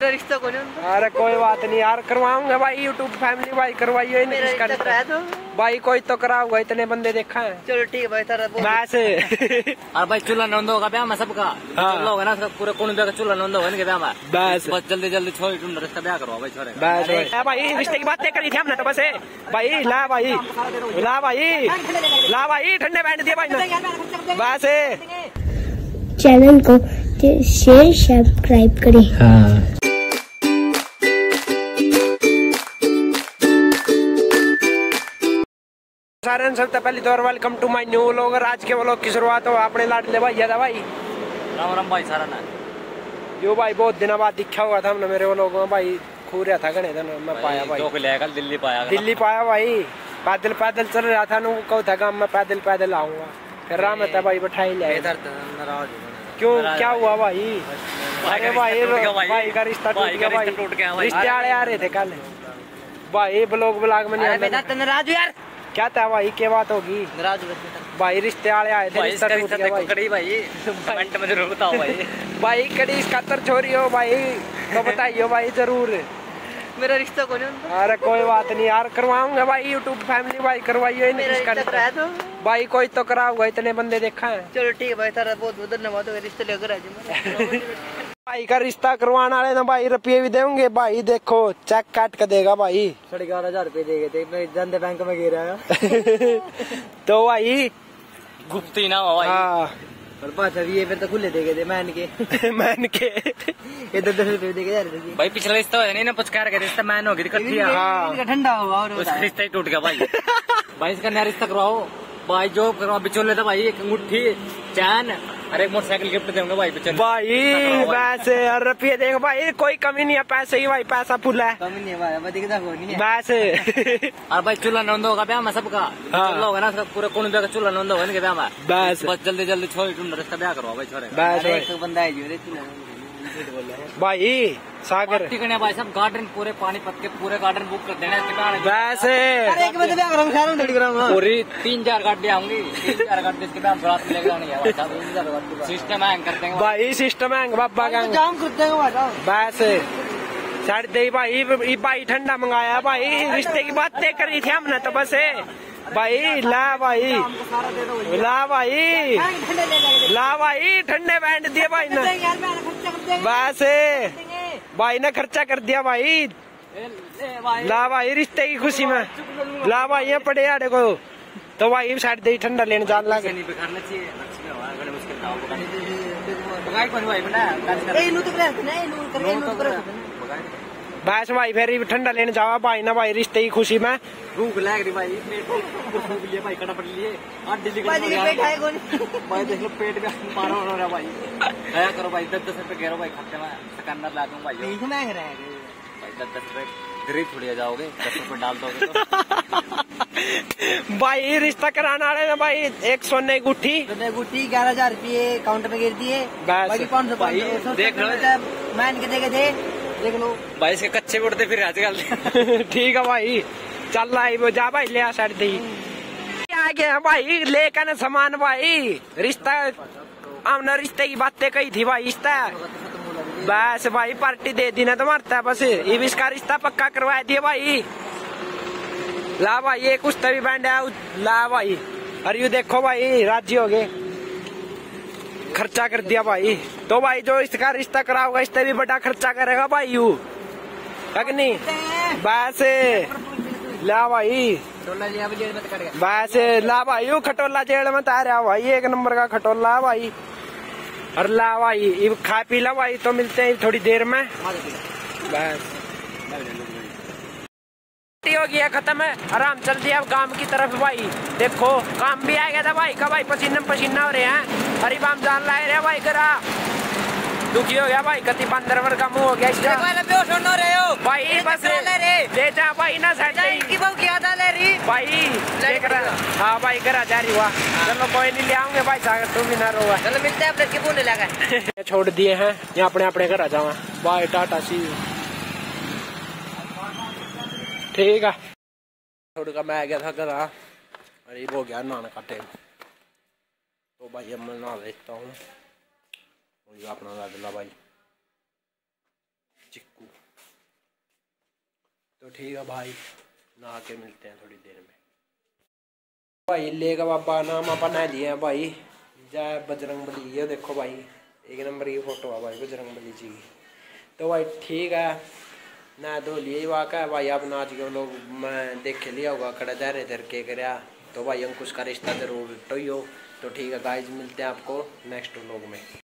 रिश्ता को अरे कोई बात नहीं यार करवाऊँगा भाई यूट्यूब फैमिली भाई करवाइए भाई कोई तो कराऊँगा इतने बंदे देखा है। चलो ठीक है भाई तारा बोल और भाई चूल्हा नंद होगा ब्याह में सबका। हाँ। चूल्हा होगा ना सब पूरे कौन का चूल्हा नंद होगा इनके ब्याह में। बस। बस जल्दी जल्दी छोड़ ढूंढ रिश्ता ब्याह करो भाई छोरे बस भाई। रिश्ते की बातें करी थी हमने तो बस भाई ला भाई। ला भाई। ला भाई ठंडे बैठ दिए भाई। बस चैनल को शेयर सब्सक्राइब करें। सारे सबसे पहली तो welcome to my new vlog आज के व्लॉग की शुरुआत हो अपने लाडले भाई था भाई। राम राम भाई सारा ना यो भाई बहुत दिनों बाद दिखा हुआ था हमने मेरे व्लॉग में भाई खू रहा था गणे दिन मैं पाया भाई दो को ले कल दिल्ली पाया दिल्ली पाया भाई पैदल पैदल चल रहा था नु कहू था गाँव में पैदल पैदल आऊँगा। फिर राम था भाई बैठा ही ले इधर तो नाराज़ क्यों क्या हुआ भाई? भाई अरे भाई भाई। का रिश्ता टूट गया भाई। रिश्ता आ रहे थे कल। भाई ब्लॉग ब्लॉग में नहीं आना बेटा तो नाराज़ यार। क्या था भाई? क्या बात होगी? हो भाई रिश्ते वाले आए थे भाई रिश्ता टूट गया भाई। कड़ी भाई। कमेंट में ज़रूर बताओ भाई। भाई कड़ी इसका तर छोरी हो भाई तो बताइयो भाई ज़रूर। मेरा रिश्ता को नहीं अरे कोई बात नहीं यार करवाऊँगा भाई यूट्यूब फैमिली भाई करवाइए मेरा नहीं रिश्ता करा दो भाई कोई तो कराऊँगा इतने बंदे देखा है। चलो ठीक है भाई तारा बहुत बहुत धन्यवाद रिश्ते लेकर आ जाओ भाई का रिश्ता करवाने वाले ना भाई रुपये भी देंगे। भाई देखो चेक काट के देगा भाई। साढ़े ग्यारह हज़ार रुपए दे गए थे मैं जनता बैंक में गिरा है। तो भाई गुप्ती ना हो भाई। हाँ। और पाँच अभी ये फिर तो खुले दे थे मैन के मैन के ये दस दस रुपए दे यार भाई पिछला रिश्ता नहीं ना पुचकार का रिश्ता मैन हो गई इकट्ठी हाँ। ठंडा हुआ और उसका रिश्ता ही टूट गया भाई। भाई इसका नया रिश्ता करवाओ। भाई जो करवाओ बिचोले था भाई एक अंगूठी चैन। एक मोटरसाइकिल गिफ्ट देंगे भाई बिचोले भाई पैसे यार रुपये देख भाई कोई कमी नहीं है पैसे ही भाई पैसा फुल है। कम नहीं है भाई मैं दिखता को नहीं है। वैसे और भाई चूल्हा नंद होगा ब्याह में सबका। हाँ। चूल्हा होगा ना सब पूरे कौन का चूल्हा नंद होगा इनके ब्याह में। बस। बस जल्दी जल्दी छोड़ ढूंढ ब्याह करो भाई छोरे बस अरे भाई। एक बंदा है जी भाई। सागर। भाई सब गार्डन पूरे पानी के पूरे गार्डन बुक कर देना वैसे। पूरी तीन चार गाड़ी आऊँगी तीन चार गाड़ी इसके भाई सिस्टम हैंग कर देंगे। भाई सिस्टम बाबा का जाम करते हैं वैसे दे भाई भाई ठंडा मंगाया भाई रिश्ते की बातें करी थी हमने तो बस भाई ला भाई ला भाई ला भाई ठंडे बैंड दिए भाई ने। बस भाई ने खर्चा कर दिया भाई। ला भाई रिश्ते की खुशी में। ला भाई पड़े आड़े को। तो भाई साइड दे ठंडा लेने जान लगे मुश्किल बस भाई फिर ठंडा लेने जावा भाई ना भाई रिश्ते की खुशी में। भूख लग रही भाई भूख लिए भाई कटापट लिए आठ दिल्ली का भाई देख लो पेट में पारा हो रहा भाई। दया करो भाई दस दस रुपए भाई खर्चे में सकंदर ला दूँ भाई। रहे हैं। भाई दस दस रुपए गरीब थोड़ी जाओगे दस रुपए डाल दोगे तो। भाई रिश्ता कराने वाले ना भाई एक सोने की गुट्ठी। मैं गुट्टी ग्यारह हज़ार रुपये काउंटर पे गिर दिए। बाकी पाँच सौ पाँच सौ देख लो। मैन के देखे थे। देख लो। भाई इसके कच्चे उड़ते फिर आजकल ठीक है भाई। चल रहा है वो जा भाई ले आ साइड दी। आ गया भाई लेकर ना सामान भाई। रिश्ता हमने रिश्ते की बातें कही थी भाई रिश्ता। बस भाई पार्टी दे दी ना तो मारता बस। ये भी इसका रिश्ता पक्का करवा दिया भाई। ला भाई ये कुछ तभी बैंड है। ला भाई अरे यू देखो भाई राज़ी हो गए। खर्चा कर दिया भाई। तो भाई, जो इसका रिश्ता करा कराओगा, इससे भी बड़ा खर्चा करेगा भाई यू। नहीं बस। ला भाई। बस, ला भाई खटोला जेल में तारा भाई, एक नंबर का खटोला भाई। और ला भाई खा पी ला भाई तो मिलते हैं थोड़ी देर में। बस। हो गया खत्म है। आराम चल दिया अब गाँव की तरफ़ भाई। देखो, काम भी आ गया था भाई, का भाई पसीना पसीना हो रहे हैं। हरी बाम जान लाए रहे भाई करा। दुखी हो गया भाई कति वर्ग का मुँह हो गया इसका। रहे हो। भाई बस ले रे। जा भाई ना साइड इनकी बहू की याद आ ले रही भाई देख रहा हाँ। भाई करा जा रही हुआ। चलो कोई नहीं ले आऊँगे भाई सागर तू भी ना रोवा चलो मिलते हैं अपने के बोलने लगा। छोड़ दिए हैं ये अपने अपने घर आ जावा बाय टाटा सी ठीक है। छोड़ का मैं आ गया था घर अरे वो गया नहाने का टाइम तो भाई अब मैं नहा लेता हूँ। वही अपना लाडला भाई। चिक तो ठीक है भाई, नहा के मिलते हैं थोड़ी देर में। भाई, ले का बाबा, नाम अपन नहा दिए हैं भाई। जय बजरंग बली, ये देखो भाई, एक नंबर की फ़ोटो है भाई, बजरंग बली जी की। तो भाई, ठीक है ना धो लिए वाका भाई, अब नाच के लोग मैं देख लिया होगा, खड़ा रहे इधर के कराया तो भाई, अंकुश का रिश्ता ज़रूर टोइयो तो ठीक है गाइज़ मिलते हैं आपको नेक्स्ट व्लॉग में।